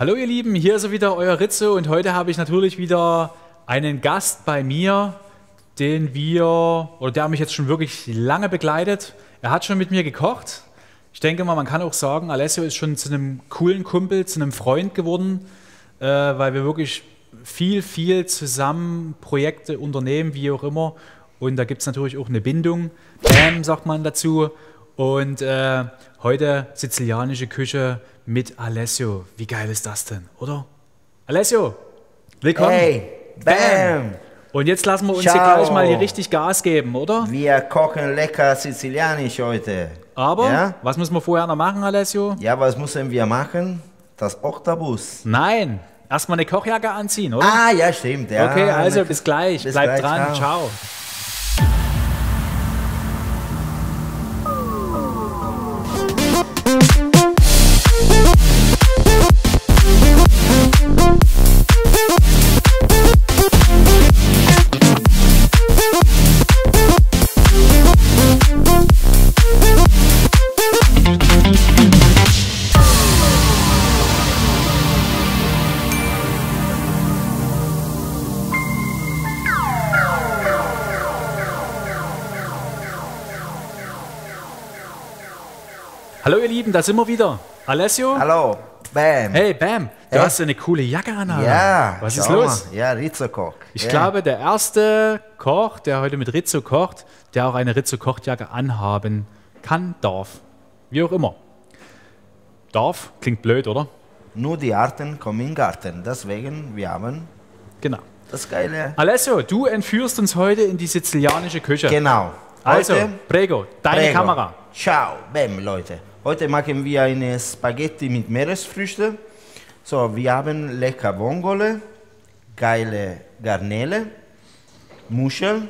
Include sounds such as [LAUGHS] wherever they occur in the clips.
Hallo ihr Lieben, hier ist wieder euer Ritze und heute habe ich natürlich wieder einen Gast bei mir, den wir, oder der mich jetzt schon wirklich lange begleitet. Er hat schon mit mir gekocht. Ich denke mal, man kann auch sagen, Alessio ist schon zu einem coolen Kumpel, zu einem Freund geworden, äh, weil wir wirklich viel, viel zusammen Projekte unternehmen, wie auch immer. Und da gibt es natürlich auch eine Bindung. Bam, sagt man dazu. Und äh, heute sizilianische Küche mit Alessio. Wie geil ist das denn, oder? Alessio, willkommen. Hey, bam. Und jetzt lassen wir uns Ciao. hier gleich mal hier richtig Gas geben, oder? Wir kochen lecker sizilianisch heute. Aber Ja? was müssen wir vorher noch machen, Alessio? Ja, was müssen wir machen? Das Oktopus. Nein, erstmal eine Kochjacke anziehen, oder? Ah, ja, stimmt. Ja. okay, also bis gleich. Bis Bleibt gleich, dran. ciao. Ciao. Hallo ihr Lieben, da sind wir wieder. Alessio? Hallo, bam. Hey, Bam, du Hey. hast eine coole Jacke an. Alter. Ja, Was ist los? Mal. Ja, Rizzo-Koch. Ich ja. glaube, der erste Koch, der heute mit Rizzo kocht, der auch eine Rizzo-Kochjacke anhaben kann, darf. Wie auch immer. Darf, klingt blöd, oder? Nur die Arten kommen in den Garten. Deswegen, wir haben Genau. das Geile. Alessio, du entführst uns heute in die sizilianische Küche. Genau. Also, Heute- prego, deine Prego. Kamera. Ciao, bam, Leute. Heute machen wir eine Spaghetti mit Meeresfrüchten. So, wir haben lecker Vongole, geile Garnele, Muschel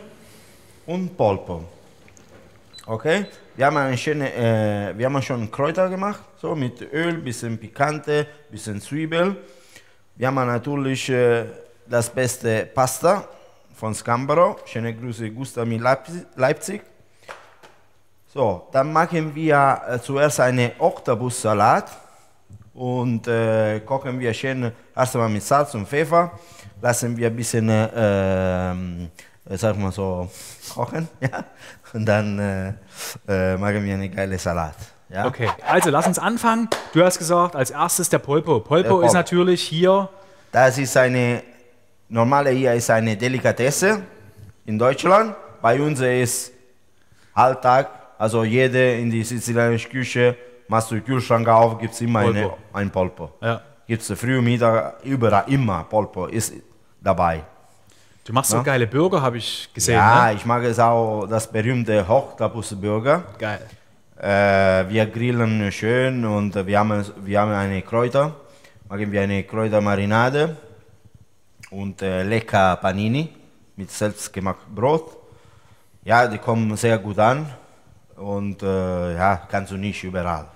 und Polpo. Okay? Wir haben, eine schöne, äh, wir haben schon Kräuter gemacht, so mit Öl, bisschen Pikante, bisschen Zwiebel. Wir haben natürlich äh, das beste Pasta von Scambaro. Schöne Grüße, Gustav Leipzig- Leipzig. So, dann machen wir äh, zuerst einen Oktopussalat und äh, kochen wir schön erstmal mit Salz und Pfeffer. Lassen wir ein bisschen, äh, ähm, äh, sag mal so, kochen. [LAUGHS] Ja? Und dann äh, äh, machen wir einen geilen Salat. Ja? Okay, also lass uns anfangen. Du hast gesagt, als erstes der Polpo. Polpo Der ist natürlich hier, Das ist eine, normale hier ist eine Delikatesse in Deutschland. Bei uns ist Alltag, also jede in die sizilianische Küche, machst du den Kühlschrank auf, gibt es immer eine, Polpo. ein Polpo. ja. Gibt es früh, Mittag, überall immer Polpo ist dabei. du machst so Ja. geile Burger, habe ich gesehen. ja, Ne? ich mag es auch, das berühmte Hochtapus-Burger. Geil. Äh, wir grillen schön und wir haben, wir haben eine Kräuter. Machen wir eine Kräutermarinade und äh, lecker Panini mit selbstgemachtem Brot. Ja, die kommen sehr gut an und äh, ja, kannst du nicht überall.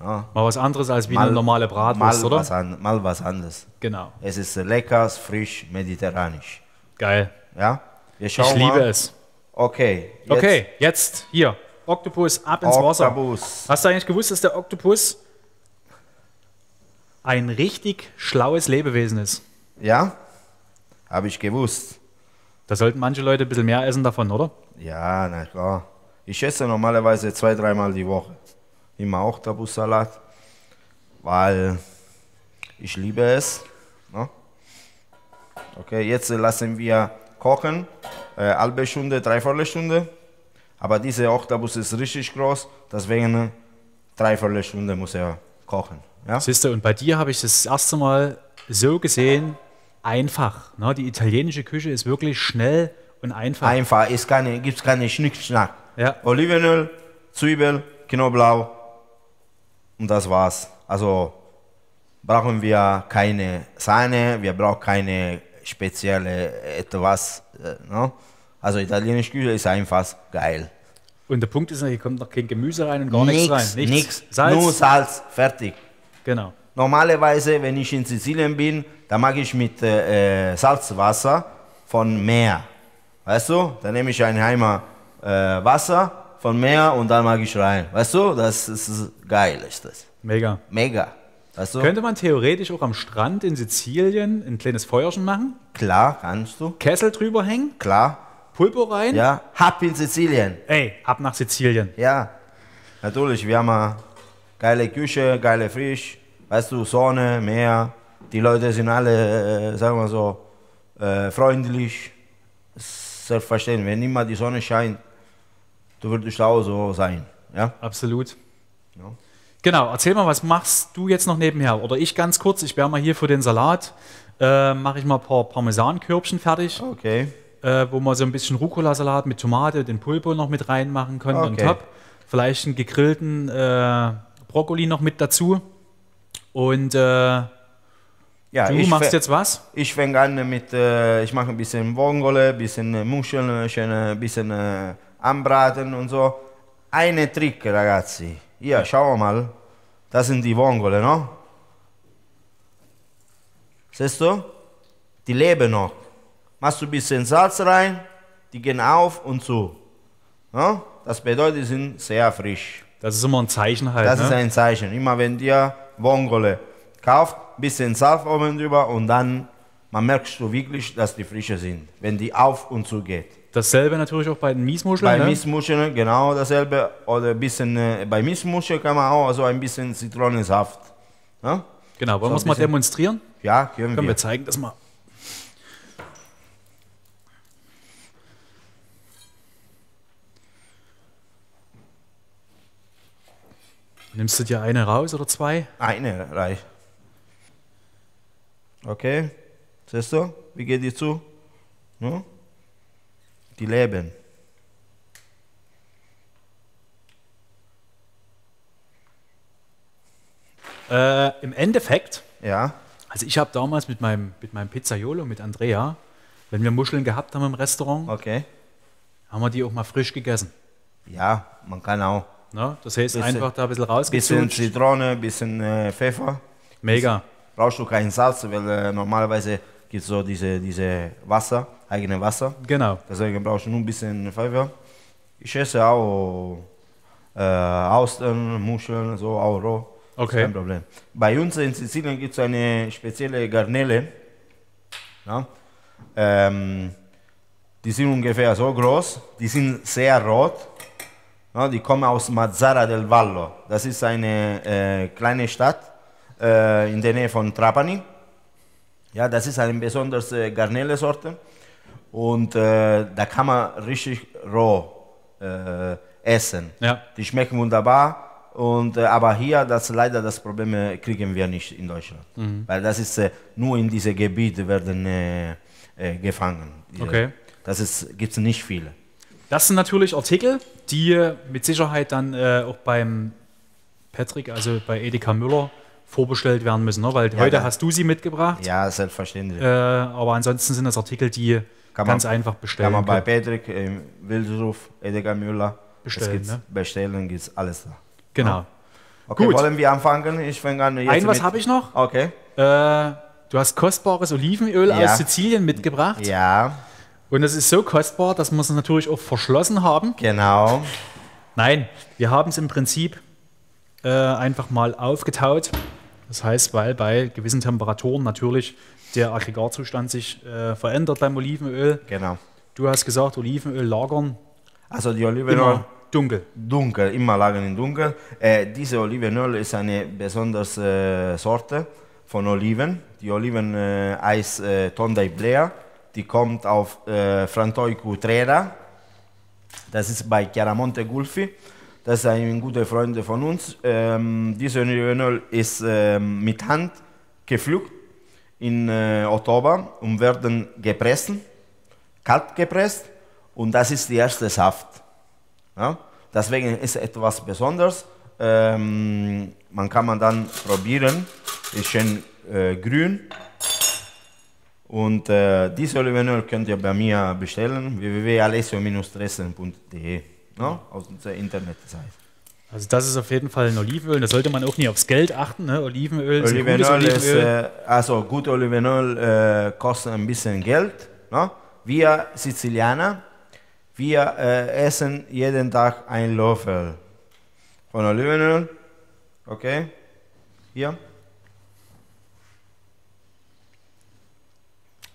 Ja, Mal was anderes als wie eine normale Bratwurst, mal oder? Was an, mal was anderes. Genau. Es ist lecker, frisch, mediterranisch. Geil. Ja, Ich schauen liebe mal. es. Okay, jetzt Okay, jetzt hier. Oktopus ab ins Wasser. Oktopus. Hast du eigentlich gewusst, dass der Oktopus ein richtig schlaues Lebewesen ist? Ja, habe ich gewusst. Da sollten manche Leute ein bisschen mehr essen davon, oder? Ja, na klar. Ich esse normalerweise zwei, dreimal die Woche. Immer Oktopussalat, weil ich liebe es. Ne? Okay, jetzt lassen wir kochen. Äh, halbe Stunde, dreiviertel Stunde. Aber dieser Oktopus ist richtig groß, deswegen dreiviertel Stunde muss er kochen. Ja? Siehst du, und bei dir habe ich das erste Mal so gesehen, einfach. Ne? Die italienische Küche ist wirklich schnell und einfach. Einfach, es keine, gibt keine Schnickschnack. Ja. Olivenöl, Zwiebel, Knoblauch und das war's. Also brauchen wir keine Sahne, wir brauchen keine spezielle etwas. Äh, ne? Also italienische Küche ist einfach geil. Und der Punkt ist, hier kommt noch kein Gemüse rein und gar nichts rein. Nichts, Salz. nur Salz, fertig. Genau. Normalerweise, wenn ich in Sizilien bin, dann mag ich mit äh, äh, Salzwasser von Meer. Weißt du? Dann nehme ich ein Heimer äh, Wasser von Meer und dann mag ich rein. Weißt du? Das ist geil, ist das. Mega. Mega. Weißt du? Könnte man theoretisch auch am Strand in Sizilien ein kleines Feuerchen machen, Klar, kannst du. Kessel drüber hängen, Klar. Pulpo rein? Ja, Happy in Sizilien. Ey, ab nach Sizilien. Ja, natürlich. Wir haben eine geile Küche, geile Fisch. Weißt du, Sonne, Meer. Die Leute sind alle, äh, sagen wir so, äh, freundlich. Selbstverständlich. Wenn immer die Sonne scheint, du würdest auch so sein. Ja? Absolut. Ja. Genau, erzähl mal, was machst du jetzt noch nebenher? Oder ich ganz kurz, ich wäre mal hier für den Salat, äh, mache ich mal ein paar Parmesankörbchen fertig, Okay. äh, wo wir so ein bisschen Rucola-Salat mit Tomate, den Pulpo noch mit reinmachen können und Okay. top. Vielleicht einen gegrillten äh, Brokkoli noch mit dazu. Und äh, Ja, du ich machst jetzt was? Ich fange an mit, äh, ich mache ein bisschen Vongole, ein bisschen Muscheln, ein bisschen äh, anbraten und so. Eine Trick, ragazzi. Hier, schauen wir mal. Das sind die Vongole, no? Siehst du? Die leben noch. Machst du ein bisschen Salz rein, die gehen auf und zu. No? Das bedeutet, die sind sehr frisch. Das ist immer ein Zeichen halt. Das ne? ist ein Zeichen. Immer wenn dir Vongole kauft, bisschen Salz oben drüber und dann man merkst du wirklich, dass die frische sind, wenn die auf und zu geht. Dasselbe natürlich auch bei den Miesmuscheln. Bei ne? Missmuscheln genau dasselbe oder ein bisschen äh, bei Missmuscheln kann man auch so ein bisschen Zitronensaft. Ja, Genau, wollen So wir es mal demonstrieren? ja können Komm, wir. wir zeigen das mal. Nimmst du dir eine raus oder zwei? Eine reicht. Okay, siehst du, wie geht die zu? Ja? Die leben. Äh, Im Endeffekt, Ja, also ich habe damals mit meinem, mit meinem Pizzaiolo, mit Andrea, wenn wir Muscheln gehabt haben im Restaurant, okay. haben wir die auch mal frisch gegessen. Ja, man kann auch. Ne? Das heißt, Bisschen- einfach da ein bisschen Bisschen rausgezogen. Zitrone, bisschen äh, Pfeffer. Mega. brauchst du kein Salz, weil äh, normalerweise gibt es so diese, diese Wasser, eigene Wasser. Genau. Deswegen brauchst du nur ein bisschen Pfeffer. Ich esse auch äh, Austern, Muscheln, so auch roh. Okay. Kein Problem. Bei uns in Sizilien gibt es eine spezielle Garnele. Ja? Ähm, die sind ungefähr so groß, die sind sehr rot. Ja, die kommen aus Mazzara del Vallo. Das ist eine äh, kleine Stadt äh, in der Nähe von Trapani. Ja, das ist eine besondere äh, Garnele-Sorte. Und äh, da kann man richtig roh äh, essen. Ja. Die schmecken wunderbar. Und, äh, aber hier, das leider das Problem äh, kriegen wir nicht in Deutschland. Mhm. Weil das ist äh, nur in diesem Gebiet werden äh, gefangen. Okay. Das gibt es nicht viele. Das sind natürlich Artikel, die mit Sicherheit dann auch beim Patrick, also bei Edeka Müller, vorbestellt werden müssen. Ne? Weil heute da- hast du sie mitgebracht, Ja, selbstverständlich. äh, aber ansonsten sind das Artikel, die Kann man- ganz einfach bestellen Kann man bei. Patrick, im Wildsruf, Edeka Müller Bestellen, es gibt's, ne? bestellen, gibt es alles da. Genau. Okay, Gut. wollen wir anfangen? Ich fange an. Jetzt Ein was habe ich noch. Okay. Äh, du hast kostbares Olivenöl Ja. aus Sizilien mitgebracht. Ja, Und es ist so kostbar, dass wir es natürlich auch verschlossen haben. genau. Nein, wir haben es im Prinzip äh, einfach mal aufgetaut. Das heißt, weil bei gewissen Temperaturen natürlich der Aggregatzustand sich äh, verändert beim Olivenöl. Genau. Du hast gesagt, Olivenöl lagern Also die Olivenöl immer dunkel. dunkel, immer lagen in dunkel. Äh, diese Olivenöl ist eine besondere äh, Sorte von Oliven. Die Oliven äh, heißt äh, Tonda Iblea. Die kommt auf äh, Frantoi Cutrera. Das ist bei Chiaramonte Gulfi. Das ist ein guter Freund von uns. Ähm, dieses Olivenöl ist ähm, mit Hand gepflückt im äh, Oktober und werden gepresst, kalt gepresst und das ist der erste Saft. Ja? Deswegen ist etwas Besonderes. Ähm, man kann man dann probieren. Ist schön äh, grün. Und äh, dieses Olivenöl könnt ihr bei mir bestellen. www.alessio-dressen.de no? Auf unserer Internetseite. Also das ist auf jeden Fall ein Olivenöl. Da sollte man auch nie aufs Geld achten. Ne? Olivenöl, Olivenöl ist, Olivenöl ist äh, also gut Olivenöl äh, kostet ein bisschen Geld. Ne? Wir Sizilianer, wir äh, essen jeden Tag einen Löffel von Olivenöl. Okay, hier.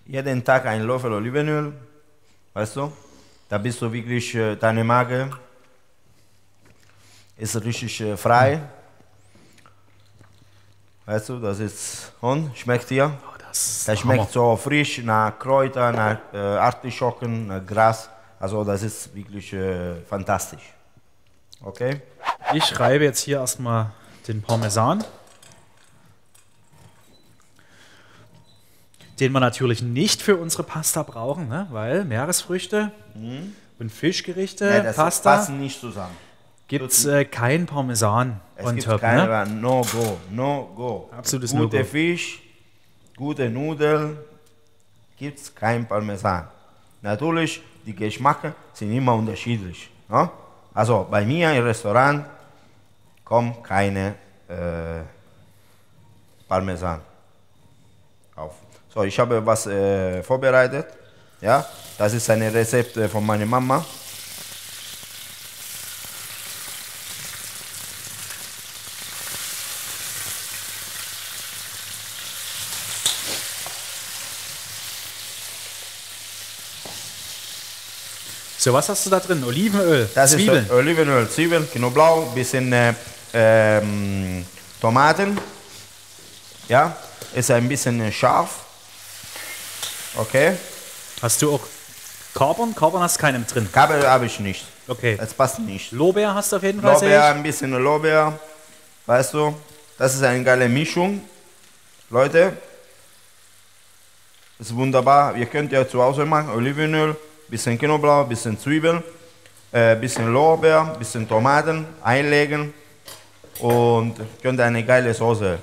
Jeden Tag einen Löffel Olivenöl. Weißt du? Da bist du wirklich, äh, deine Magen ist richtig äh, frei. Weißt du, das ist, und, schmeckt dir? Oh, das Das Hammer. schmeckt so frisch nach Kräutern, nach äh, Artischocken, nach Gras. Also das ist wirklich äh, fantastisch. Okay? Ich reibe jetzt hier erstmal den Parmesan. Den wir natürlich nicht für unsere Pasta brauchen, ne? weil Meeresfrüchte und Fischgerichte, Mhm. Ja, das Pasta, passen nicht zusammen. Gibt es äh, kein Parmesan Es on top. keine Ne? No Go, No Go. Absolutes Gute No-Go. Fisch, gute Nudeln, gibt es kein Parmesan. Natürlich, die Geschmäcker sind immer unterschiedlich. Ne? Also bei mir im Restaurant kommt keine äh, Parmesan auf. So, ich habe was äh, vorbereitet. Ja, das ist ein Rezept von meiner Mama. So, was hast du da drin? Olivenöl, Das Zwiebeln. ist Olivenöl, Zwiebeln, Knoblauch, bisschen äh, ähm, Tomaten. Ja, ist ein bisschen äh, scharf. Okay, Hast du auch Kapern? Kapern hast du keinen drin. Kabel habe ich nicht. Okay. Das passt nicht. Lorbeer hast du auf jeden Fall. Lorbeer, ich. ein bisschen Lorbeer. Weißt du, das ist eine geile Mischung. Leute, ist wunderbar. Ihr könnt ja zu Hause machen. Olivenöl, bisschen Knoblauch, bisschen Zwiebeln, äh, bisschen Lorbeer, bisschen Tomaten einlegen und könnt eine geile Soße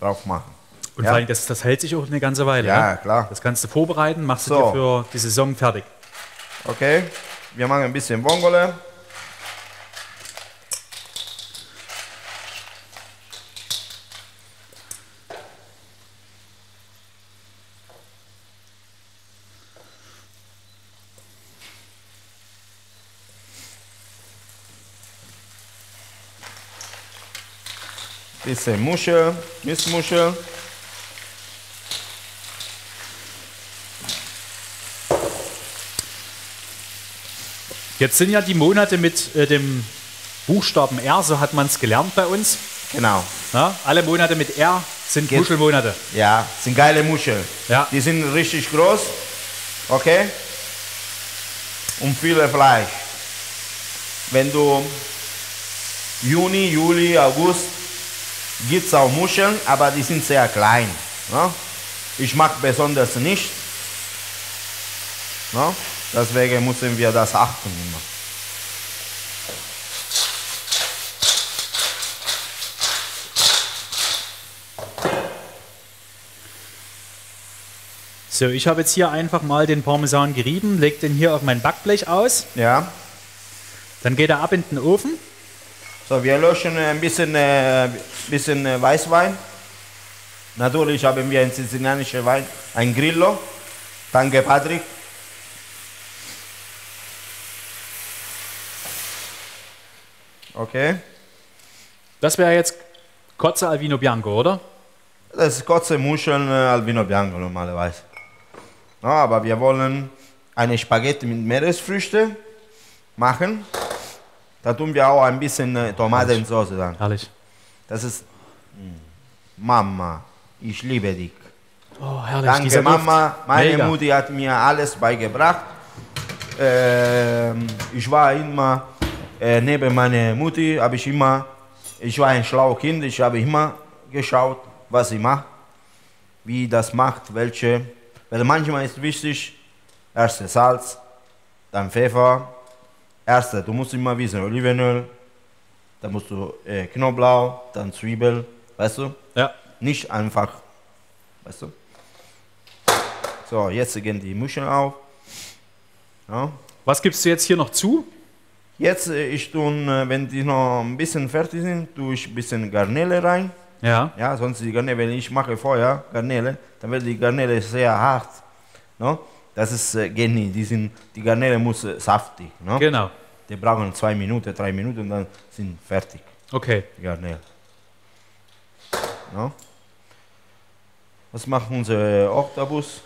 drauf machen. Und ja. vor allem, das, das hält sich auch eine ganze Weile. Ja, ne? klar. Das kannst du vorbereiten, machst du So. dir für die Saison fertig. Okay, wir machen ein bisschen Vongole. Bisschen Muschel, Mistmuschel. Jetzt sind ja die Monate mit äh, dem Buchstaben R, so hat man es gelernt bei uns. Genau. Ja? Alle Monate mit R sind Geht. Muschelmonate. Ja, sind geile Muscheln. Ja. Die sind richtig groß. Okay? Und viele Fleisch. Wenn du Juni, Juli, August gibt es auch Muscheln, aber die sind sehr klein. Ne? Ich mag besonders nicht. Ne? Deswegen müssen wir das achten immer. So, ich habe jetzt hier einfach mal den Parmesan gerieben, leg den hier auf mein Backblech aus. Ja. Dann geht er ab in den Ofen. So, wir löschen ein bisschen, äh, bisschen äh, Weißwein. Natürlich haben wir einen sizilianischen Wein, ein Grillo. Danke, Patrick. Okay. Das wäre jetzt Kotze Alvino Bianco, oder? Das ist kurze Muscheln, äh, Albino Bianco normalerweise. Ja, aber wir wollen eine Spaghetti mit Meeresfrüchten machen. Da tun wir auch ein bisschen äh, Tomatensauce dann. Herrlich. Das ist mm, Mama, ich liebe dich. Oh, herrlich. Danke dieser Mama, meine Mega. Mutti hat mir alles beigebracht. Ähm, ich war immer äh, neben meiner Mutti, habe ich immer, ich war ein schlaues Kind, ich habe immer geschaut, was sie macht, wie das macht, welche, weil manchmal ist wichtig, erst Salz, dann Pfeffer, erste, du musst immer wissen, Olivenöl, dann musst du äh, Knoblauch, dann Zwiebel, weißt du? Ja. Nicht einfach, weißt du? So, jetzt gehen die Muscheln auf. Ja. Was gibst du jetzt hier noch zu? Jetzt, äh, ich tun, äh, wenn die noch ein bisschen fertig sind, tue ich ein bisschen Garnele rein. Ja. Ja, sonst die Garnele, wenn ich mache vorher Garnele, dann wird die Garnele sehr hart. No? Das ist, äh, nicht. Die, sind, die Garnele muss äh, saftig. No? Genau. Die brauchen zwei Minuten, drei Minuten und dann sind fertig. Okay. die Garnele. No? Was macht unser Oktopus?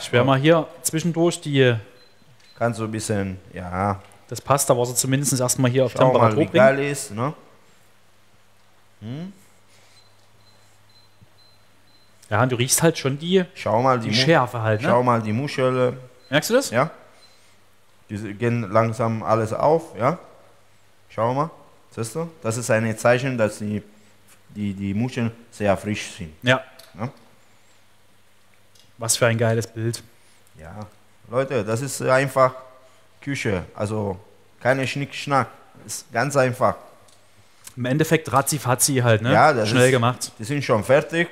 Ich werde mal hier zwischendurch die, Kannst du ein bisschen, ja, das Pasta-Wasser zumindest erstmal hier auf schau mal, Temperatur wie bringen. geil ist, ne? Ja, und du riechst halt schon die, Schau mal die, die Schärfe halt, Schau ne? mal die Muschel, Merkst du das? ja? Die gehen langsam alles auf, ja? Schau mal, siehst du? Das ist ein Zeichen, dass die, die, die Muscheln sehr frisch sind. Ja. Ja. Was für ein geiles Bild. Ja, Leute, das ist einfach Küche, also keine Schnick-Schnack, ist ganz einfach. Im Endeffekt ratzi-fatzi halt, ne? Ja, das Schnell ist- gemacht. Die sind schon fertig,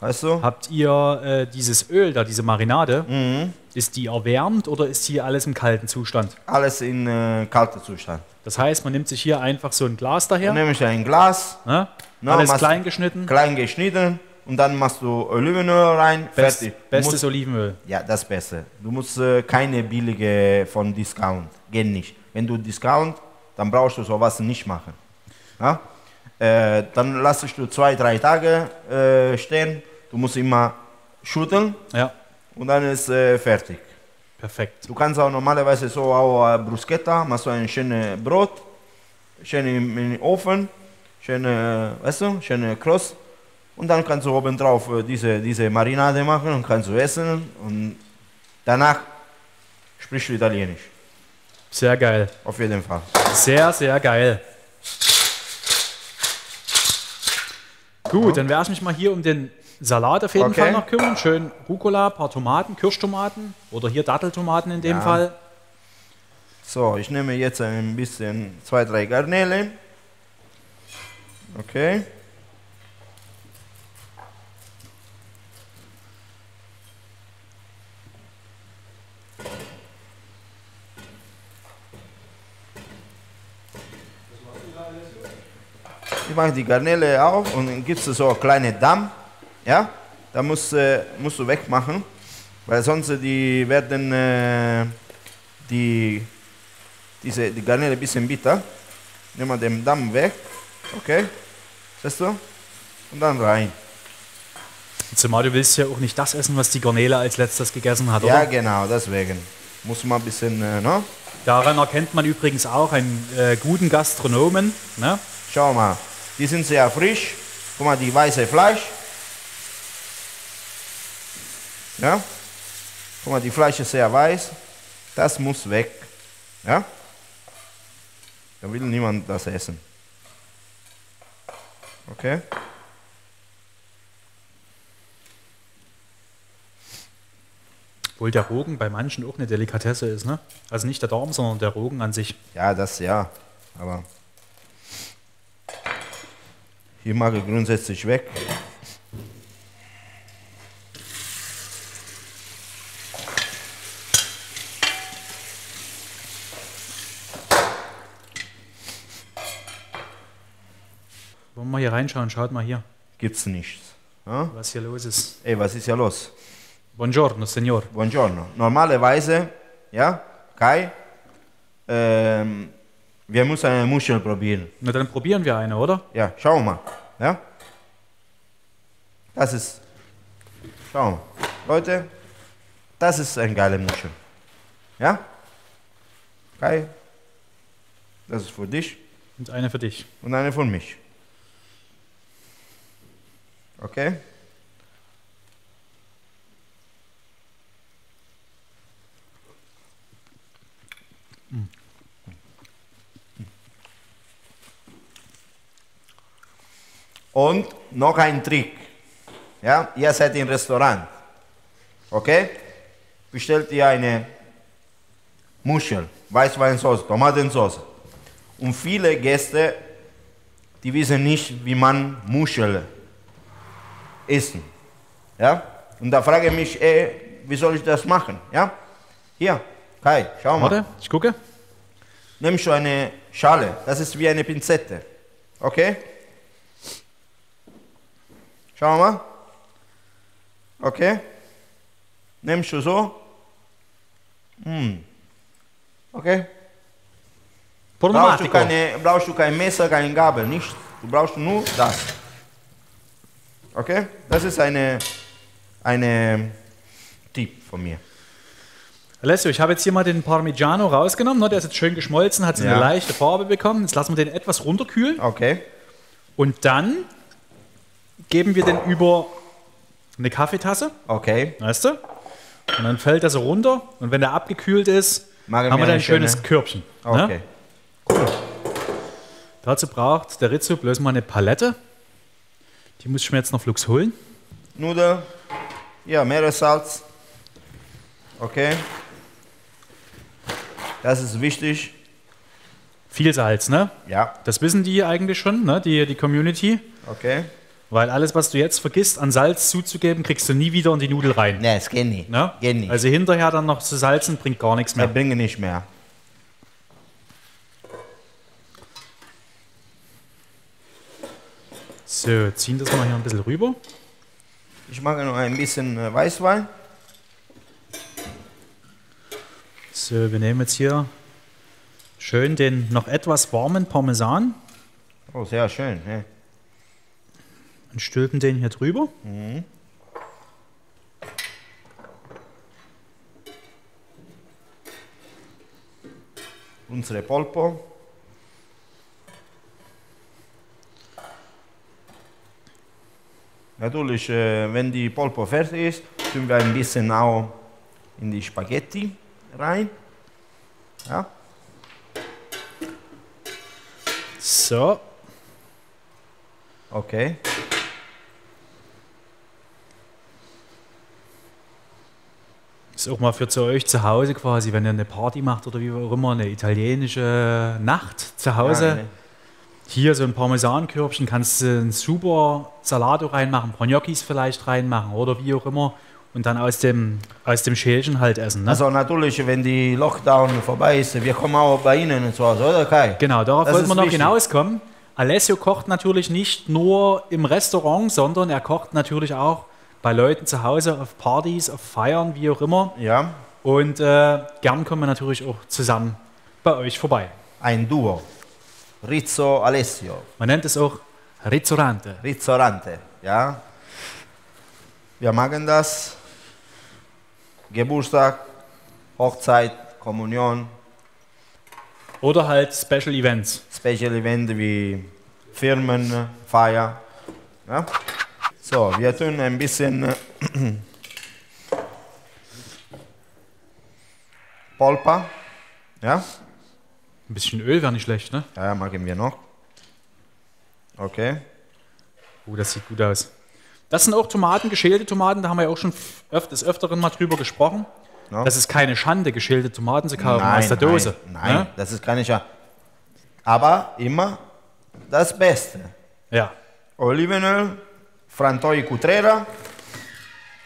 weißt du? Habt ihr äh, dieses Öl da, diese Marinade, Mhm. ist die erwärmt oder ist hier alles im kalten Zustand? Alles in äh, kalter Zustand. Das heißt, man nimmt sich hier einfach so ein Glas daher, Dann nehme ich ein Glas, ne? Na, alles klein geschnitten, klein geschnitten und dann machst du Olivenöl rein, Best, fertig. Bestes musst, Olivenöl. ja, das Beste. Du musst äh, keine billige von Discount, geht nicht. Wenn du Discount, dann brauchst du sowas nicht machen. Ja? Äh, dann lassest du zwei, drei Tage äh, stehen. Du musst immer schütteln Ja, und dann ist äh, fertig. perfekt. Du kannst auch normalerweise so auch äh, Bruschetta, machst du ein schönes Brot, schön im, im Ofen, schöne, weißt du, schöne Kross. Und dann kannst du oben drauf äh, diese, diese Marinade machen und kannst du essen. Und danach sprichst du Italienisch. Sehr geil. Auf jeden Fall. Sehr, sehr geil. Gut, dann werde ich mich mal hier um den Salat auf jeden Okay. Fall noch kümmern. Schön Rucola, paar Tomaten, Kirschtomaten oder hier Datteltomaten in dem Ja. Fall. So, ich nehme jetzt ein bisschen, zwei, drei Garnelen. Okay. Ich mache die Garnele auf und dann gibt es so einen kleinen Damm. Ja? Da musst, äh, musst du wegmachen, weil sonst äh, die werden äh, die, diese, die Garnele ein bisschen bitter. Nehmen wir den Damm weg. Okay? Siehst du? Und dann rein. Zumal du willst ja auch nicht das essen, was die Garnele als letztes gegessen hat, Ja, oder? genau, deswegen. Muss man ein bisschen, äh, ne? Daran erkennt man übrigens auch einen äh, guten Gastronomen. Ne? Schau mal, die sind sehr frisch. Guck mal, die weiße Fleisch. Ja? Guck mal, die Fleisch ist sehr weiß. Das muss weg. Ja? Da will niemand das essen. Okay? Obwohl der Rogen bei manchen auch eine Delikatesse ist. Ne? Also nicht der Darm, sondern der Rogen an sich. Ja, das ja. Aber hier mag ich grundsätzlich weg. Wollen wir hier reinschauen? Schaut mal hier, Gibt's nichts. Ja? was hier los ist. Ey, was ist ja los? Buongiorno, Signor. Buongiorno. Normalerweise, ja, Kai, ähm, wir müssen eine Muschel probieren. Na dann probieren wir eine, oder? Ja, schau mal. Ja? Das ist. Schau mal. Leute, das ist eine geile Muschel. Ja? Kai, das ist für dich Und eine für dich. und eine für mich. Okay? Und noch ein Trick. Ja, ihr seid im Restaurant. Okay? Bestellt ihr eine Muschel, Weißweinsauce, Tomatensauce. Und viele Gäste, die wissen nicht, wie man Muschel essen. Ja? Und da frage ich mich, ey, wie soll ich das machen? Ja? Hier, Kai, schau mal. Warte, ich gucke. Nimm schon eine Schale, das ist wie eine Pinzette. Okay? Schau mal. Okay? Nimmst du so? Hm. Okay? Brauchst du, keine, brauchst du kein Messer, kein Gabel, nicht. Du brauchst nur das. Okay? Das ist eine, eine Tipp von mir. Alessio, ich habe jetzt hier mal den Parmigiano rausgenommen. Ne? Der ist jetzt schön geschmolzen, hat so Ja. eine leichte Farbe bekommen. Jetzt lassen wir den etwas runterkühlen. Okay. Und dann geben wir den über eine Kaffeetasse, Okay. weißt du? Und dann fällt er so runter. Und wenn der abgekühlt ist, Machen haben wir dann ein schönes schöne- Körbchen. Okay. Ne? Dazu braucht der Rizzo bloß mal eine Palette. Die muss ich mir jetzt noch flugs holen. Nudeln. Ja, Meeressalz. Okay. Das ist wichtig. Viel Salz, ne? Ja. Das wissen die eigentlich schon, ne? Die, die Community. Okay. Weil alles, was du jetzt vergisst, an Salz zuzugeben, kriegst du nie wieder in die Nudel rein. Ne, es geht nicht. Ne? Geht nicht. Also hinterher dann noch zu salzen, bringt gar nichts mehr. bringen nicht mehr. So, ziehen das mal hier ein bisschen rüber. Ich mache noch ein bisschen äh, Weißwein. So, wir nehmen jetzt hier schön den noch etwas warmen Parmesan Oh, sehr schön. Ne? Und stülpen den hier drüber. Unsere Polpo. Natürlich, äh, wenn die Polpo fertig ist, tun wir ein bisschen auch in die Spaghetti rein. Ja. So, Okay. Ist auch mal für zu euch zu Hause quasi, wenn ihr eine Party macht oder wie auch immer, eine italienische Nacht zu Hause. Ja, ne. Hier so ein Parmesankörbchen, kannst du einen super Salato reinmachen, Gnocchis vielleicht reinmachen oder wie auch immer. Und dann aus dem, aus dem Schälchen halt essen. Ne? Also natürlich, wenn die Lockdown vorbei ist, wir kommen auch bei Ihnen zu Hause, oder Kai? Genau, darauf Das wollten wir noch wichtig. hinauskommen. Alessio kocht natürlich nicht nur im Restaurant, sondern er kocht natürlich auch bei Leuten zu Hause, auf Partys, auf Feiern, wie auch immer. Ja, Und äh, gern kommen wir natürlich auch zusammen bei euch vorbei. ein Duo. Rizzo Alessio. Man nennt es auch Rizzorante. Rizzorante, ja. Wir machen das. Geburtstag, Hochzeit, Kommunion, Oder halt Special Events. Special Event wie Firmenfeier. Ja. So, wir tun ein bisschen äh, Polpa. Ja, Ein bisschen Öl wäre nicht schlecht, ne? ja, machen wir noch. Okay. Oh, das sieht gut aus. Das sind auch Tomaten, geschälte Tomaten, da haben wir ja auch schon öf des Öfteren mal drüber gesprochen. Ja. Das ist keine Schande, geschälte Tomaten zu kaufen aus der Dose. Nein, nein Ne? das ist keine Schande. Aber immer das Beste. Ja. Olivenöl, Frantoi Cutrera.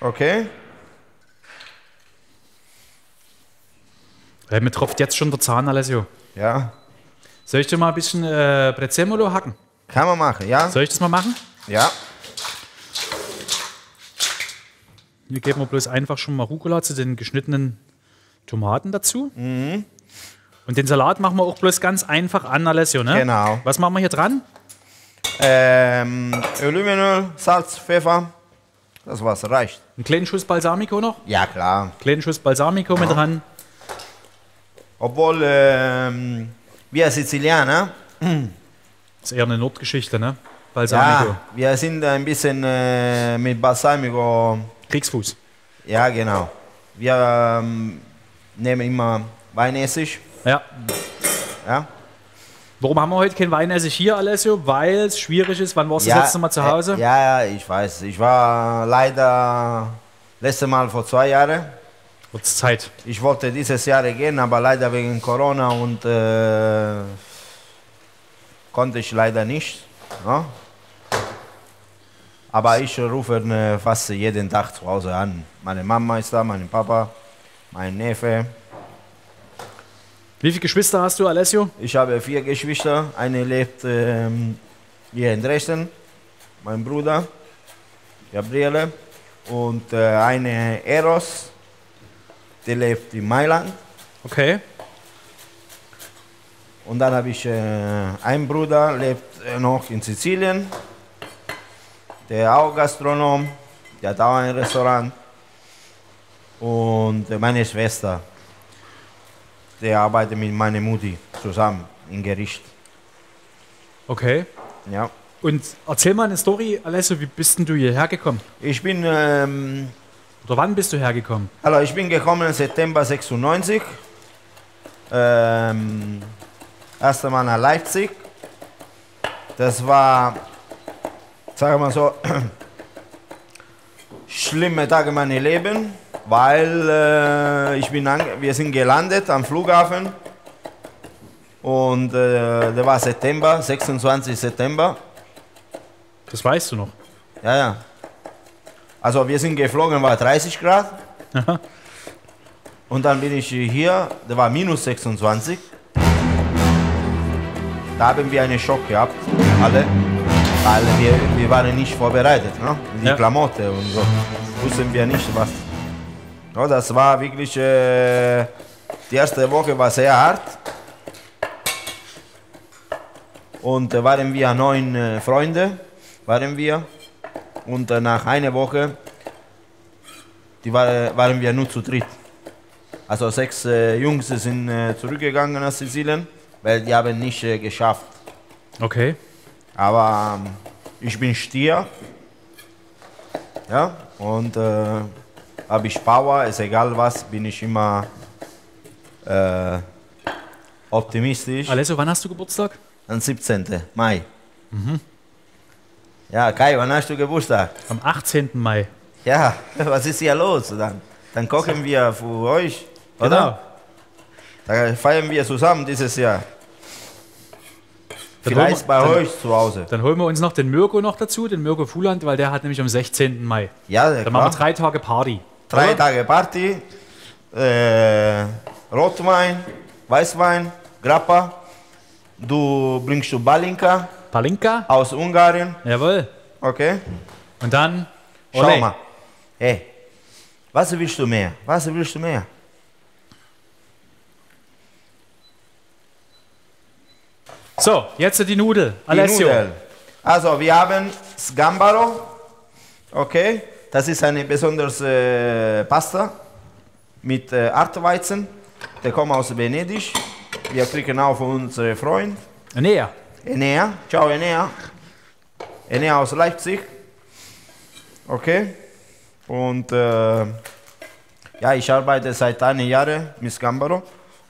Okay. Äh, Mir tropft jetzt schon der Zahn, Alessio. Ja. Soll ich dir mal ein bisschen äh, Prezzemolo hacken? Kann man machen, ja? Soll ich das mal machen? Ja. Hier geben wir bloß einfach schon mal Rucola zu den geschnittenen Tomaten dazu. Mhm. Und den Salat machen wir auch bloß ganz einfach an, Alessio, ne? Genau. Was machen wir hier dran? Ähm, Olivenöl, Salz, Pfeffer. Das war's, reicht. Einen kleinen Schuss Balsamico noch? Ja, klar. Einen kleinen Schuss Balsamico mit dran. Obwohl, ähm, wir Sizilianer, ist eher eine Nordgeschichte, ne? Balsamico. ja, wir sind ein bisschen äh, mit Balsamico Kriegsfuß. Ja, genau. Wir ähm, nehmen immer Weinessig. Ja. Ja, Warum haben wir heute kein Weinessig hier, Alessio? Weil es schwierig ist. Wann warst du ja, das letzte Mal zu Hause? Äh, ja, ja, ich weiß. Ich war leider letzte Mal vor zwei Jahren. Wird's Zeit. Ich wollte dieses Jahr gehen, aber leider wegen Corona und äh, konnte ich leider nicht. Ne? Aber ich rufe äh, fast jeden Tag zu Hause an. Meine Mama ist da, mein Papa, mein Neffe. Wie viele Geschwister hast du, Alessio? Ich habe vier Geschwister. Eine lebt ähm, hier in Dresden, mein Bruder, Gabriele. Und äh, eine Eros, die lebt in Mailand. Okay. Und dann habe ich äh, einen Bruder, lebt äh, noch in Sizilien. Der auch Gastronom, der hat auch ein Restaurant. Und äh, meine Schwester, die arbeitet mit meiner Mutti zusammen im Gericht. Okay. Ja. Und erzähl mal eine Story, Alessio, wie bist denn du hierher gekommen? Ich bin, ähm, Oder wann bist du hergekommen? also ich bin gekommen im September 96. Ähm, erst einmal nach Leipzig. Das war, sagen wir mal so, [CLEARS THROAT] schlimme Tage in meinem Leben, weil äh, ich bin wir sind gelandet am Flughafen und äh, der war September, 26 September. Das weißt du noch. Ja, ja. Also wir sind geflogen, war 30 Grad. Und dann bin ich hier, da war minus 26. Da haben wir einen Schock gehabt, alle. Weil wir, wir waren nicht vorbereitet, ne? Die Ja. Klamotte und so. Wussten wir nicht, was. Ja, das war wirklich, äh, die erste Woche war sehr hart. Und da waren wir neun äh, Freunde, waren wir. Und äh, nach einer Woche, die war, waren wir nur zu dritt. Also sechs äh, Jungs sind äh, zurückgegangen nach Sizilien, weil die haben nicht äh, geschafft. Okay. Aber ähm, ich bin Stier. Ja, und äh, habe ich Power, ist egal was, bin ich immer äh, optimistisch. Alessio, wann hast du Geburtstag? Am 17. Mai. Ja, Kai, wann hast du Geburtstag? Am 18. Mai. Ja, [LAUGHS] was ist hier los dann? Dann kochen wir für euch, oder? Genau. Da feiern wir zusammen dieses Jahr. Dann Vielleicht wir- bei dann- euch zu Hause. Dann holen wir uns noch den Mirko noch dazu, den Mirko Fuland, weil der hat nämlich am 16. Mai. Ja, Dann machen wir klar. drei Tage Party. Drei Oder? Tage Party, äh, Rotwein, Weißwein, Grappa. Du bringst du Balinka Palinka? aus Ungarn, Jawohl. okay? Und dann. Schau Olé. mal. Hey, was willst du mehr? Was willst du mehr? So, jetzt die Nudel. Die Alessio. Nudeln. Also, wir haben Sgambaro, okay? Das ist eine besondere äh, Pasta mit äh, Artweizen. Der kommt aus Venedig. Wir kriegen auch von unserem Freund Näher. Enea. Ciao, Enea. Enea aus Leipzig. Okay? Und äh, ja, ich arbeite seit einem Jahr mit Sgambaro.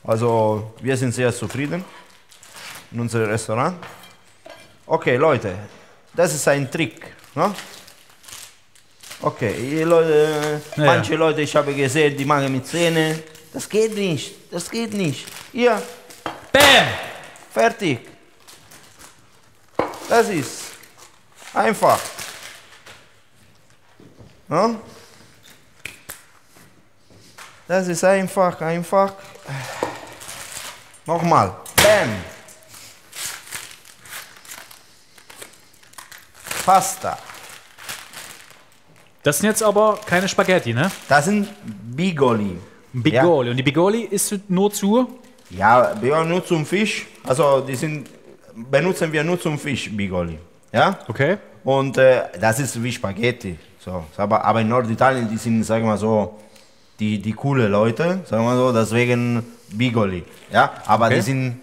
Also, wir sind sehr zufrieden in unserem Restaurant. Okay, Leute, das ist ein Trick. Ne? Okay, Leute, Ja, manche Leute, ich habe gesehen, die machen mit Zähnen. Das geht nicht, das geht nicht. Hier, Bam! fertig. Das ist einfach. Ne? Das ist einfach, einfach. Nochmal. Bam. Pasta. Das sind jetzt aber keine Spaghetti, ne? Das sind Bigoli. Bigoli. Und die Bigoli isst du nur zu? Ja, ja, nur zum Fisch. Also die sind benutzen wir nur zum Fisch Bigoli. Ja? Okay. Und äh, das ist wie Spaghetti. So, aber, aber in Norditalien, die sind, sagen wir so, die, die coole Leute, sagen wir so, deswegen Bigoli. Ja, aber Okay. die sind,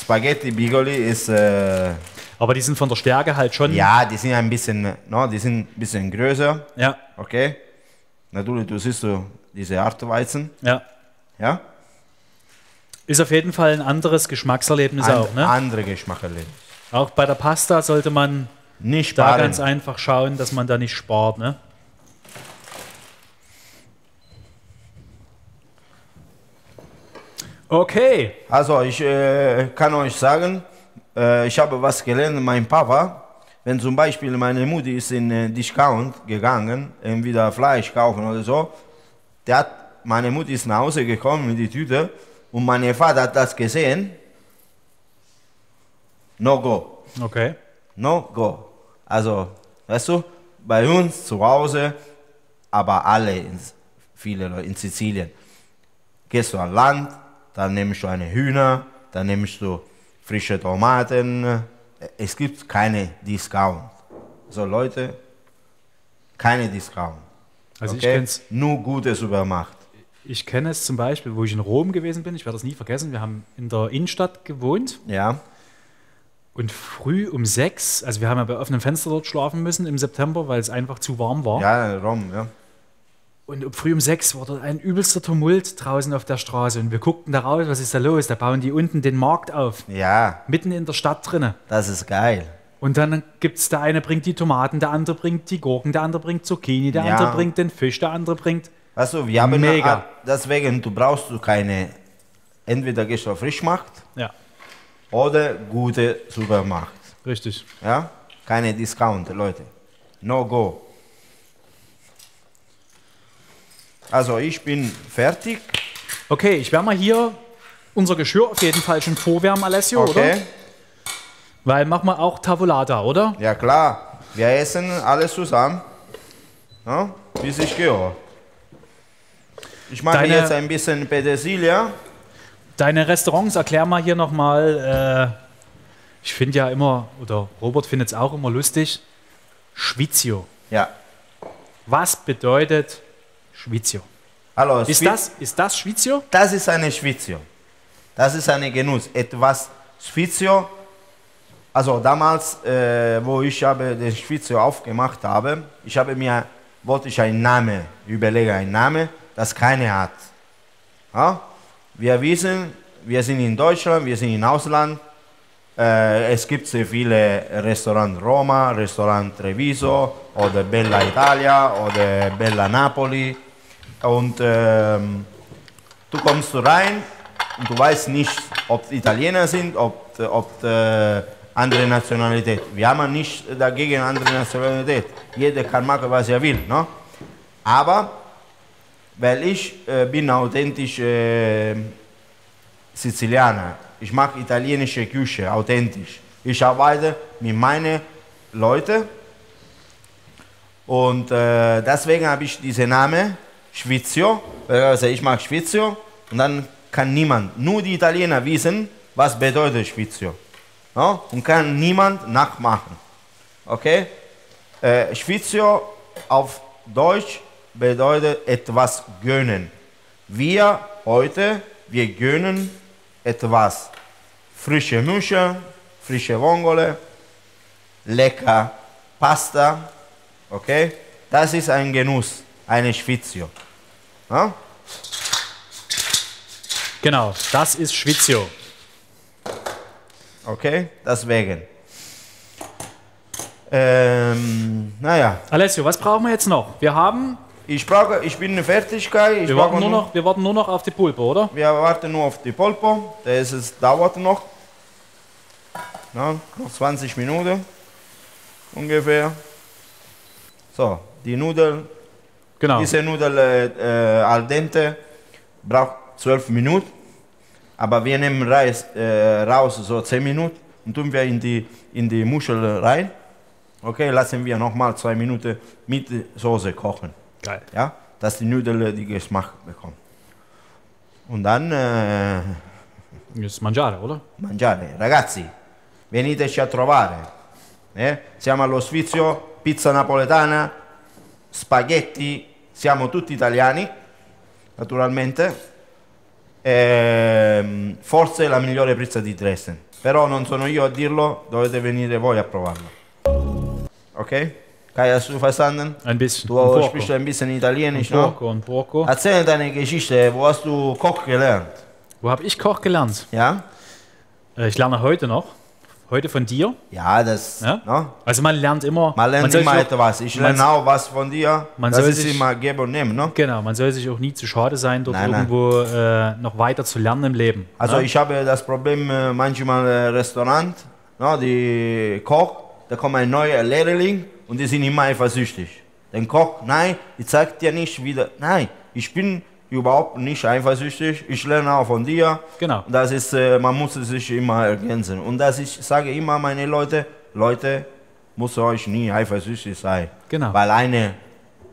Spaghetti Bigoli ist, äh, Aber die sind von der Stärke halt schon. ja, die sind ein bisschen, no, die sind ein bisschen größer, Ja. okay? Natürlich, du siehst du diese Artweizen, ja. ja? Ist auf jeden Fall ein anderes Geschmackserlebnis auch, ne? Andere Geschmack erleben. Auch bei der Pasta sollte man Nicht da ganz einfach schauen, dass man da nicht spart, ne? Okay. Also ich äh, kann euch sagen, äh, ich habe was gelernt, mein Papa, wenn zum Beispiel meine Mutti ist in äh, Discount gegangen, entweder Fleisch kaufen oder so, der hat, meine Mutti ist nach Hause gekommen mit die Tüte und mein Vater hat das gesehen, no go, Okay. no go. Also, weißt du, bei uns zu Hause, aber alle, in, viele Leute in Sizilien, gehst du an Land, dann nimmst du eine Hühner, dann nimmst du frische Tomaten. Es gibt keine Discount. So Leute, keine Discount. Also ich okay? kenn's. Nur gute Supermarkt. Ich kenne es zum Beispiel, wo ich in Rom gewesen bin. Ich werde das nie vergessen. Wir haben in der Innenstadt gewohnt Ja. und früh um sechs, also wir haben ja bei offenem Fenster dort schlafen müssen im September, weil es einfach zu warm war. Ja, Rom, ja. Und um früh um sechs dort ein übelster Tumult draußen auf der Straße. Und wir guckten da raus, was ist da los? Da bauen die unten den Markt auf. Ja, Mitten in der Stadt drinne. das ist geil. Und dann gibt es, der eine bringt die Tomaten, der andere bringt die Gurken, der andere bringt Zucchini, der Ja. andere bringt den Fisch, der andere bringt. Weißt du, wir haben Mega. deswegen, du brauchst du keine, entweder gehst du auf Frischmarkt Ja, oder gute Supermarkt. richtig. Ja? Keine Discount, Leute. No go. Also ich bin fertig. Okay, ich werde mal hier unser Geschirr auf jeden Fall schon vorwärmen, Alessio, oder? Okay. Weil machen wir auch Tavolata, oder? Ja klar. Wir essen alles zusammen. Ja? Wie sich gehört. Ich mache Deine- jetzt ein bisschen Petersilie. Deine Restaurants, erklär mal hier nochmal. Äh, ich finde ja immer, oder Robert findet es auch immer lustig, Schwizio. Ja. Was bedeutet Schwizio? Hallo, Ist Schwi- das, ist das Schwizio? Das ist eine Schwizio. Das ist eine Genuss. Etwas Schwizio. Also damals, äh, wo ich habe den Schwizio aufgemacht habe, ich habe mir, wollte ich einen Namen überlegen, einen Namen, das keine hat. Ja? Wir wissen, wir sind in Deutschland, wir sind im Ausland. Äh, es gibt sehr viele Restaurant Roma, Restaurant Treviso oder Bella Italia oder Bella Napoli. Und ähm, du kommst rein und du weißt nicht, ob Italiener sind, ob, ob äh, andere Nationalität. Wir haben nicht dagegen andere Nationalität. Jeder kann machen, was er will. Ne? Aber weil ich äh, bin authentisch äh, Sizilianer. Ich mag italienische Küche, authentisch. Ich arbeite mit meinen Leuten und äh, deswegen habe ich diesen Namen Schwizio. Also ich mag Schwizio und dann kann niemand, nur die Italiener wissen, was bedeutet Schwizio. Ja? Und kann niemand nachmachen. Okay? Äh, Schwizio auf Deutsch bedeutet etwas gönnen. Wir heute, wir gönnen etwas. Frische Mische, frische Vongole, lecker Pasta. Okay? Das ist ein Genuss, eine Schwizio. Ja? Genau, das ist Schwizio. Okay? Deswegen. Ähm, naja, Alessio, was brauchen wir jetzt noch? Wir haben, ich brauche, ich bin fertig, Kai. Ich wir warten nur noch, wir warten nur noch auf die Pulpe, oder? Wir warten nur auf die Polpo. Das ist, dauert noch. Ja, noch 20 Minuten ungefähr. So, die Nudeln, Genau. diese Nudel äh, äh, al dente braucht 12 Minuten. Aber wir nehmen Reis, äh, raus so 10 Minuten und tun wir in die, in die Muschel rein. Okay, lassen wir nochmal 2 Minuten mit Soße kochen. Geil. Ja, dass die Nudeln die Geschmack bekommen. Und dann äh, Jetzt mangiare, oder? mangiare. Ragazzi, veniteci a trovare. Eh? Siamo allo Sfizio, pizza napoletana, spaghetti, siamo tutti italiani, naturalmente. Ehm, forse la migliore pizza di Dresden. Però non sono io a dirlo, dovete venire voi a provarlo. Ok? Kai, hast du verstanden? Ein bisschen. Du poco. sprichst ein bisschen Italienisch, Un ne? poco, un poco. Erzähl deine Geschichte, wo hast du Koch gelernt? Wo habe ich Koch gelernt? Ja? Äh, Ich lerne heute noch. Heute von dir. Ja, das. Ja? Ne? Also man lernt immer. Man lernt soll immer sich etwas. Ich man- lerne auch was von dir. man das soll ist sich- immer geben und nehmen. Ne? Genau, man soll sich auch nie zu schade sein, dort Nein, nein. irgendwo äh, noch weiter zu lernen im Leben. Also ne? ich habe das Problem äh, manchmal äh, Restaurant, ne, die Koch, da kommt ein neuer Lehrling und die sind immer eifersüchtig. Den Koch, nein, ich zeig dir nicht wieder. Nein, ich bin überhaupt nicht eifersüchtig. Ich lerne auch von dir. Genau. Das ist, äh, man muss sich immer ergänzen. Und dass ich sage immer meine Leute, Leute, muss euch nie eifersüchtig sein. Genau. Weil eine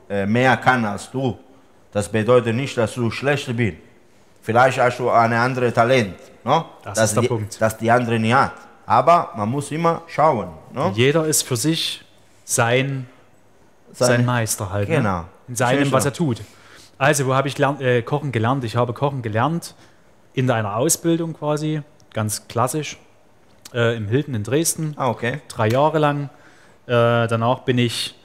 äh, mehr kann als du. Das bedeutet nicht, dass du schlecht bist. Vielleicht hast du ein anderes Talent, ne? Das dass ist der die, Punkt. Das die andere nicht hat. Aber man muss immer schauen. Ne? Jeder ist für sich sein, sein Seine- Meister halt. Ne? Genau. in seinem, was er tut. Also, wo habe ich lern, äh, Kochen gelernt? Ich habe Kochen gelernt in einer Ausbildung quasi, ganz klassisch, äh, im Hilton in Dresden, Ah, okay. drei Jahre lang. Äh, danach bin ich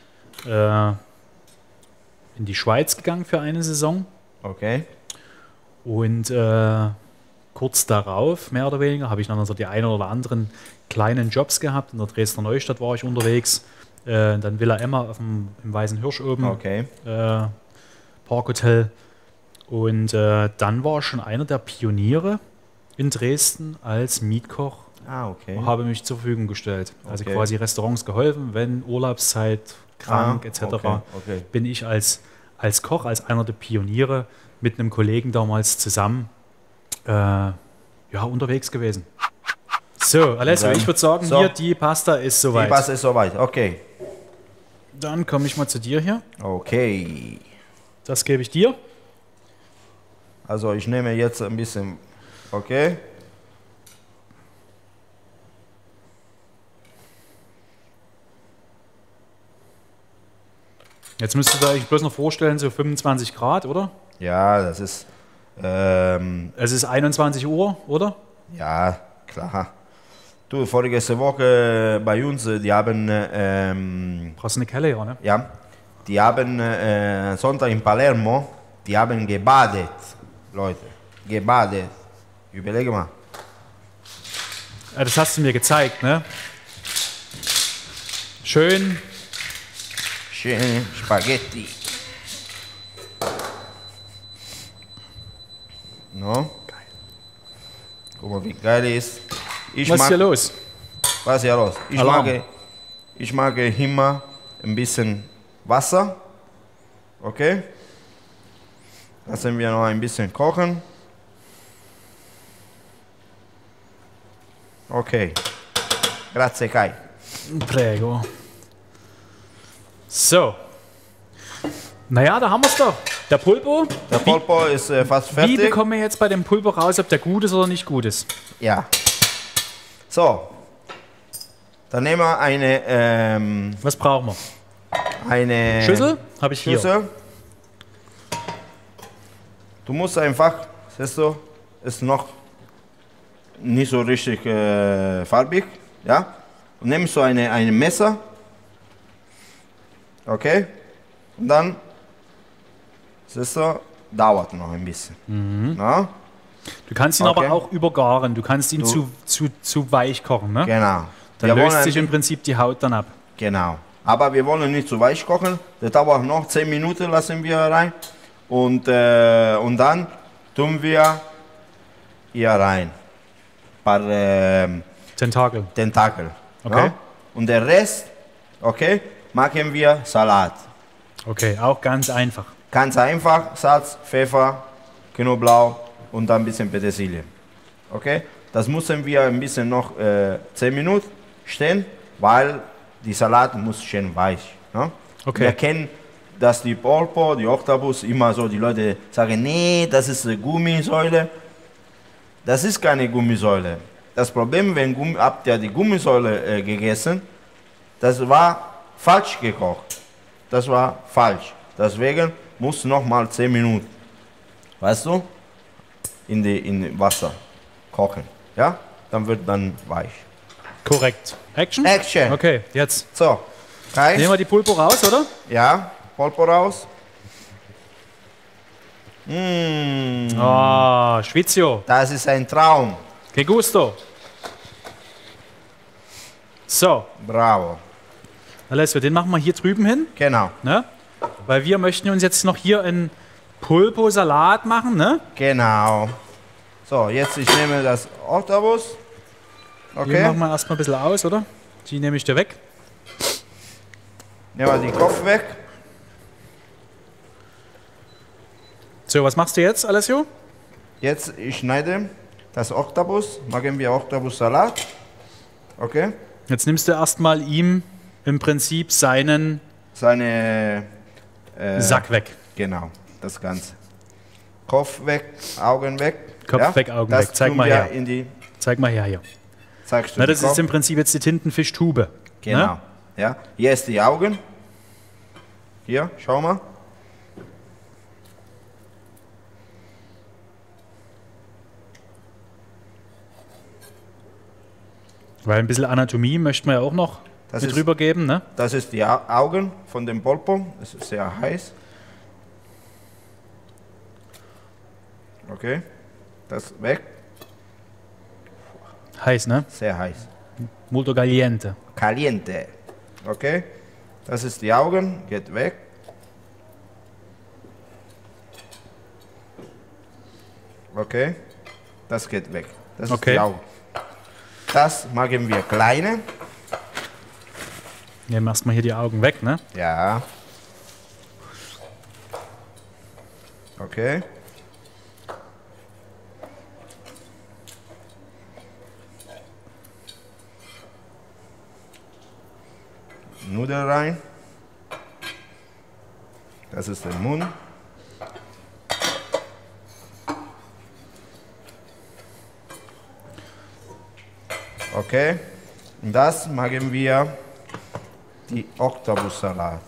äh, in die Schweiz gegangen für eine Saison. Okay. Und äh, kurz darauf, mehr oder weniger, habe ich dann also die einen oder anderen kleinen Jobs gehabt. In der Dresdner Neustadt war ich unterwegs. Äh, dann Villa Emma auf dem, im Weißen Hirsch oben, Okay. Parkhotel. Und äh, dann war ich schon einer der Pioniere in Dresden als Mietkoch. Ah, okay. Habe mich zur Verfügung gestellt. Also Okay. quasi Restaurants geholfen, wenn Urlaubszeit, krank Ah, etc. okay, okay. Bin ich als, als Koch, als einer der Pioniere mit einem Kollegen damals zusammen äh, ja, unterwegs gewesen. So, Alessio, ich würde sagen, so. hier die Pasta ist Die soweit. Passe ist soweit. Okay. Dann komme ich mal zu dir hier. Okay. Das gebe ich dir. Also ich nehme jetzt ein bisschen. Okay. Jetzt müsstest du eigentlich bloß noch vorstellen, so 25 Grad, oder? Ja, das ist. Ähm, Es ist 21 Uhr, oder? ja, klar. Du, vorige Woche bei uns, äh, die haben. äh, Ähm, Brauchst eine Kelle, ja, ne? ja, die haben äh, Sonntag in Palermo, die haben gebadet. Leute, gebadet. Überlege mal. Ja, das hast du mir gezeigt, ne? Schön Schöne Spaghetti. No? Guck mal, wie geil ist. Ich Was ist hier los? was ist hier los? Ich Alarm. mag, ich mag immer ein bisschen Wasser. Okay? Lassen wir noch ein bisschen kochen. Okay. Grazie Kai. Prego. So. Naja, da haben wir es doch. Der Pulpo. Der Polpo ist äh, fast Wie fertig. bekommen wir jetzt bei dem Pulpo raus, ob der gut ist oder nicht gut ist? Ja. So. Dann nehmen wir eine, ähm, Was brauchen wir? Eine Schüssel? Habe ich hier. Schüssel. Du musst einfach, siehst du, ist noch nicht so richtig äh, farbig, ja? Und nimmst du eine, ein Messer, okay? Und dann, siehst du, dauert noch ein bisschen. Mhm. Ja? Du kannst ihn Okay. aber auch übergaren. Du kannst ihn Du- zu, zu, zu weich kochen. Ne? Genau. Dann Wir löst sich im Prinzip die Haut dann ab. Genau. Aber wir wollen nicht zu weich kochen. Das dauert noch 10 Minuten, lassen wir rein. Und, äh, und dann tun wir hier rein. Ein paar ähm, Tentakel. Tentakel. Okay. Ja? Und der Rest, okay, machen wir Salat. Okay, auch ganz einfach. Ganz einfach, Salz, Pfeffer, Knoblauch und dann ein bisschen Petersilie. Okay? Das müssen wir ein bisschen noch äh, 10 Minuten stehen, weil die Salat muss schön weich. Ne? Okay. Wir kennen, dass die Polpo, die Oktopus, immer so, die Leute sagen, nee, das ist eine Gummisäule. Das ist keine Gummisäule. Das Problem, wenn Gummi, habt ihr die Gummisäule äh, gegessen, das war falsch gekocht. Das war falsch. Deswegen muss noch mal 10 Minuten, weißt du, in, die, in Wasser kochen. Ja? Dann wird dann weich. Korrekt. Action? Action. Okay, jetzt. So, Kai, Nehmen wir die Pulpo raus, oder? ja, Polpo raus. Mmh, Ah, Schwizio. das ist ein Traum. Que gusto. So, Bravo. Alessio, den machen wir hier drüben hin, Genau, ne? Weil wir möchten uns jetzt noch hier einen Pulpo-Salat machen, ne? genau. So, jetzt ich nehme das Oktopus. Die Okay, machen wir erstmal ein bisschen aus, oder? Die nehme ich dir weg. nehmen wir den Kopf weg. So, was machst du jetzt, Alessio? Jetzt ich schneide das Oktopus. Machen wir Oktopus-Salat. Okay, Jetzt nimmst du erstmal ihm im Prinzip seinen seine äh, Sack weg. Genau, das Ganze. Kopf weg, Augen weg. Kopf weg, Augen das weg. Zeig mal her. In die, Zeig mal her hier zeigst du Na, Das Kopf. ist im Prinzip jetzt die Tintenfischtube. Ne? Genau. Ja. Hier ist die Augen. Hier, schau mal. Weil ein bisschen Anatomie möchte man ja auch noch das mit ist, rübergeben. Ne? Das ist die Augen von dem Polpo. Das ist sehr heiß. Okay, das weg. Heiß, ne? Sehr heiß. Molto caliente. Caliente. Okay, das ist die Augen. Geht weg. Okay, das geht weg. Das Okay. ist die Augen. Das machen wir kleine. Nehmen erstmal hier die Augen weg, ne? Ja. Okay. Nudeln rein. Das ist der Mund. Okay. Und das machen wir die Oktopussalat.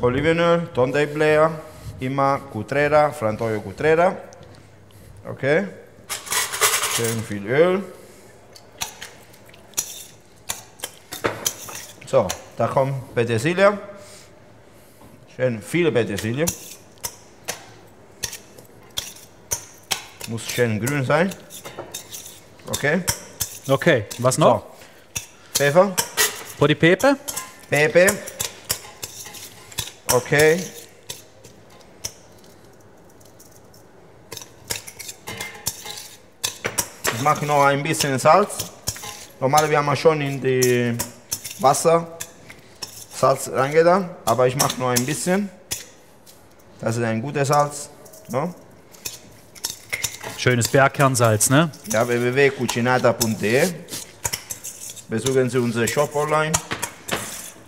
Olivenöl, Tondeibläher, immer Cutrera, Frantoio Cutrera. Okay. Schön viel Öl. So, da kommt Petersilie. Schön viele Petersilie. Muss schön grün sein. Okay. Okay, was So. noch? Pfeffer, Po di Pepe? Pepe. Okay. Ich mache noch ein bisschen Salz. Normalerweise haben wir schon in die Wasser Salz reingetan, aber ich mache noch ein bisschen. Das ist ein gutes Salz. No? Schönes Bergkernsalz, ne? Ja, www.cucinata.de. Besuchen Sie unseren Shop online.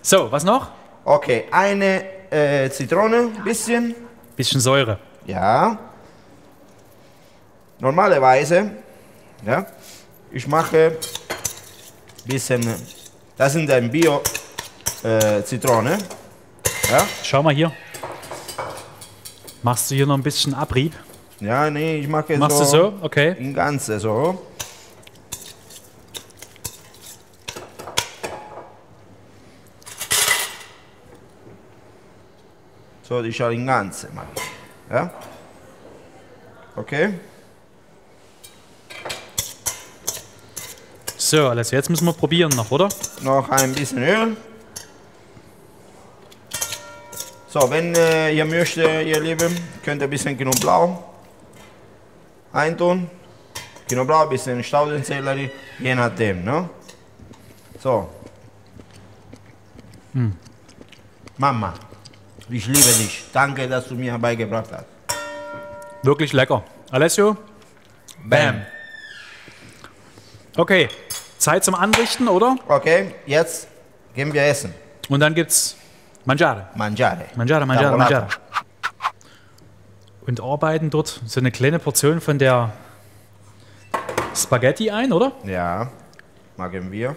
So, was noch? Okay, eine äh, Zitrone, bisschen. Bisschen Säure. Ja. Normalerweise, ja, ich mache bisschen, das sind ein Bio äh, Zitrone. Ja, Schau mal hier. Machst du hier noch ein bisschen Abrieb? ja, nee, ich mache Machst so, du so? Okay. im Ganze so. So, die soll im Ganze machen. Ja? Okay? So, alles. Jetzt müssen wir probieren noch, oder? noch ein bisschen Öl. So, wenn äh, ihr möchtet, ihr Lieben, könnt ihr ein bisschen Knoblauch eintun. Knoblauch, ein bisschen Staudensellerie, je nachdem. Ne? So. Mama, ich liebe dich. Danke, dass du mir beigebracht hast. Wirklich lecker. Alessio? Bam. Okay, Zeit zum Anrichten, oder? Okay, jetzt gehen wir essen. Und dann gibt's Mangiare. Mangiare. Mangiare, Mangiare. Mangiare. Und arbeiten dort so eine kleine Portion von der Spaghetti ein, oder? Ja, machen wir.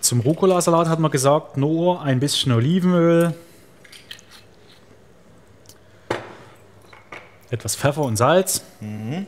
Zum Rucola-Salat hat man gesagt, nur ein bisschen Olivenöl, etwas Pfeffer und Salz. Ich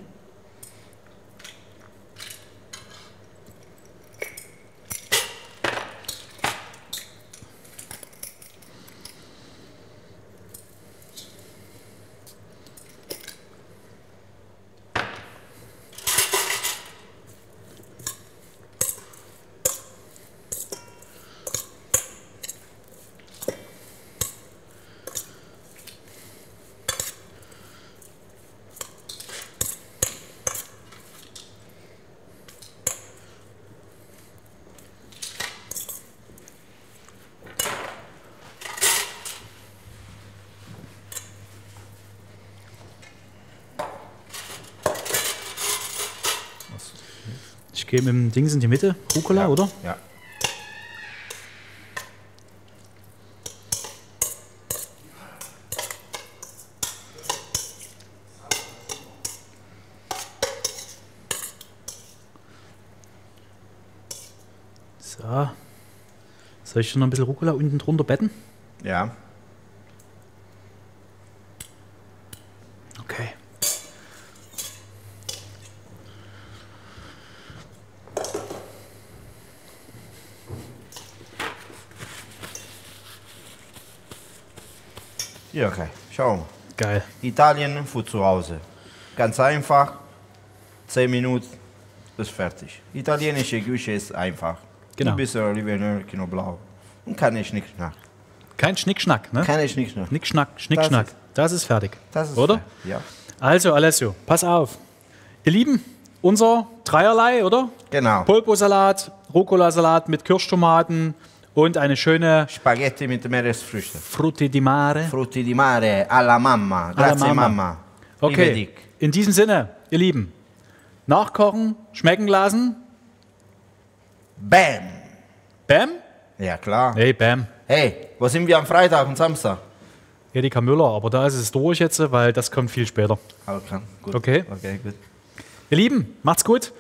gehe mit dem Ding in die Mitte. Rucola, ja. oder? Ja. So. Soll ich schon noch ein bisschen Rucola unten drunter betten? Ja. Italien für zu Hause. Ganz einfach. 10 Minuten ist fertig. Italienische Küche ist einfach. Genau. Ein bisschen Olivenöl, Knoblauch. Und keine Schnickschnack. Kein Schnickschnack, ne? Keine Schnickschnack. Schnickschnack, Schnickschnack. Das Das ist fertig. Das ist Oder? fair. Ja. Also, Alessio, pass auf. Ihr Lieben, unser Dreierlei, oder? Genau. Pulpo-Salat, Rucola-Salat mit Kirschtomaten und eine schöne Spaghetti mit Meeresfrüchten. Frutti di Mare. Frutti di mare alla mamma. Grazie Mamma. mamma. Liebe Okay, in diesem Sinne, ihr Lieben, nachkochen, schmecken lassen. Bam. Bam? Ja, klar. Hey, Bam. Hey, wo sind wir am Freitag und Samstag? Edeka Müller, aber da ist es durch jetzt, weil das kommt viel später. Okay, gut. Okay. Okay, gut. Ihr Lieben, macht's gut.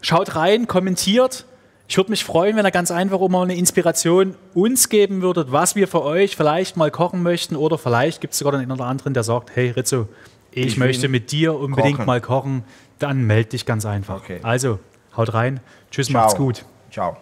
Schaut rein, kommentiert. Ich würde mich freuen, wenn ihr ganz einfach auch mal eine Inspiration uns geben würdet, was wir für euch vielleicht mal kochen möchten. Oder vielleicht gibt es sogar den oder anderen, der sagt, hey Rizzo, ich, ich möchte mit dir unbedingt kochen. mal kochen. Dann melde dich ganz einfach. Okay. Also, haut rein. Tschüss, Ciao. macht's gut. Ciao.